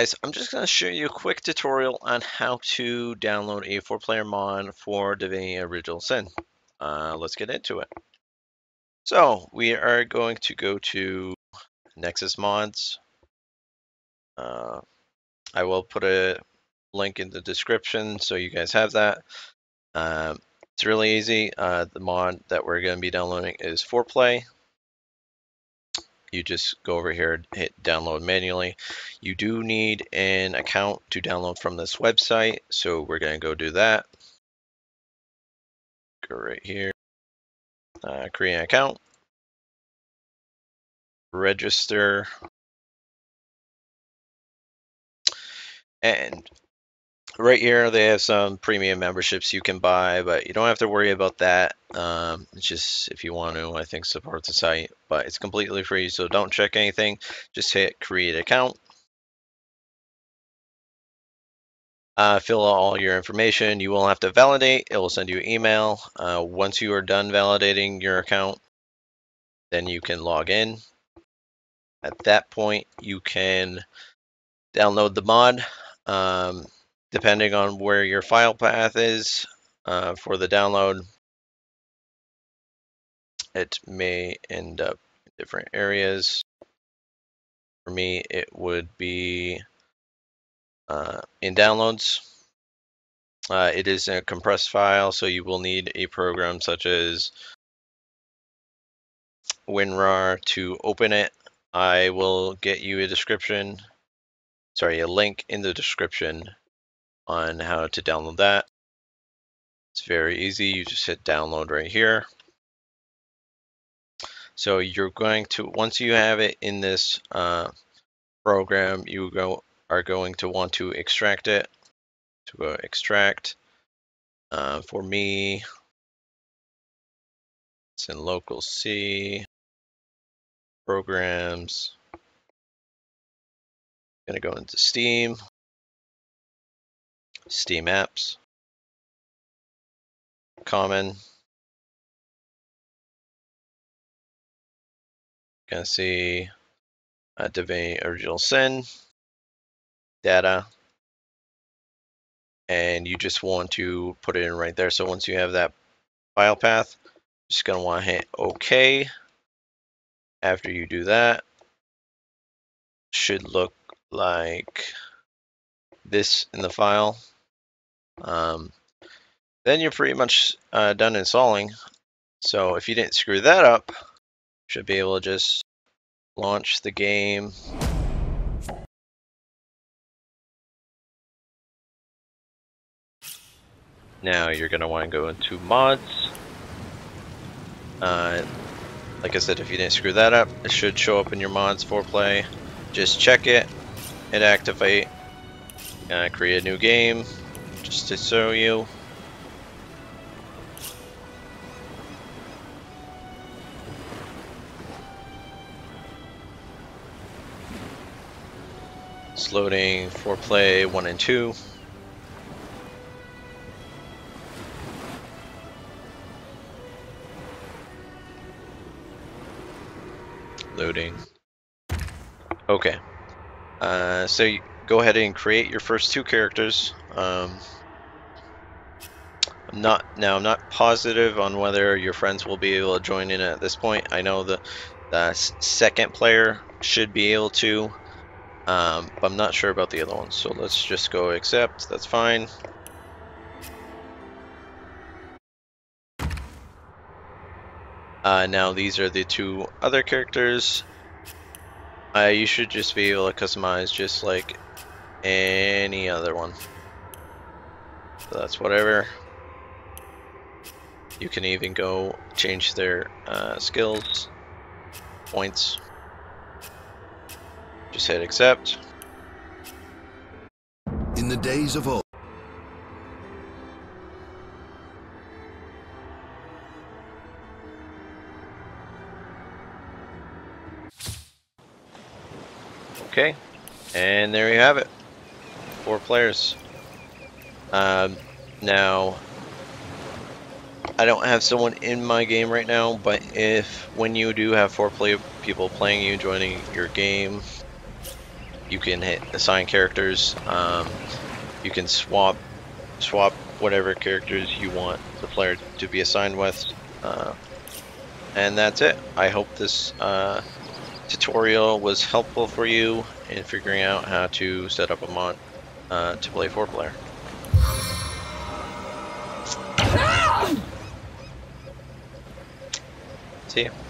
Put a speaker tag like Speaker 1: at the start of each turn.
Speaker 1: Guys, I'm just going to show you a quick tutorial on how to download a four-player mod for Divinity Original Sin. Uh, let's get into it. So, we are going to go to Nexus Mods. Uh, I will put a link in the description so you guys have that. Um, it's really easy. Uh, the mod that we're going to be downloading is 4Play you just go over here, and hit download manually. You do need an account to download from this website, so we're going to go do that. Go right here, uh, create an account, register, and right here they have some premium memberships you can buy but you don't have to worry about that. Um, it's just if you want to i think support the site but it's completely free so don't check anything. Just hit create account. Uh, fill out all your information. You will have to validate. It will send you an email. Uh, once you are done validating your account then you can log in. At that point you can download the mod. Um, depending on where your file path is uh, for the download, it may end up in different areas. For me, it would be uh, in downloads. Uh, it is a compressed file, so you will need a program such as WinRAR to open it. I will get you a description, sorry, a link in the description on how to download that. It's very easy. You just hit download right here. So you're going to, once you have it in this uh, program, you go are going to want to extract it. To go extract. Uh, for me, it's in local C, programs. I'm gonna go into Steam. Steam apps, common. Gonna see uh, Divinity Original Sin, data, and you just want to put it in right there. So once you have that file path, just gonna want to hit OK. After you do that, should look like this in the file. Um, then you're pretty much uh, done installing. So if you didn't screw that up, should be able to just launch the game. Now you're going to want to go into mods. Uh, like I said, if you didn't screw that up, it should show up in your mods 4Play. Just check it, hit activate, uh, create a new game, just to show you. It's loading 4Play 1 and 2. Loading. Okay. Uh, so you go ahead and create your first two characters. Um, I'm not now. I'm not positive on whether your friends will be able to join in at this point. I know the the second player should be able to, um, but I'm not sure about the other ones. So let's just go accept. That's fine. Uh, now these are the two other characters. Uh, you should just be able to customize just like any other one. So that's whatever. You can even go change their uh, skills, points. Just hit accept.
Speaker 2: In the days of old.
Speaker 1: Okay, and there you have it. Four players. Um, now, I don't have someone in my game right now, but if when you do have four play people playing you, joining your game, you can hit assign characters. Um, you can swap swap whatever characters you want the player to be assigned with. Uh, and that's it. I hope this uh, tutorial was helpful for you in figuring out how to set up a mod uh, to play four player. See ya.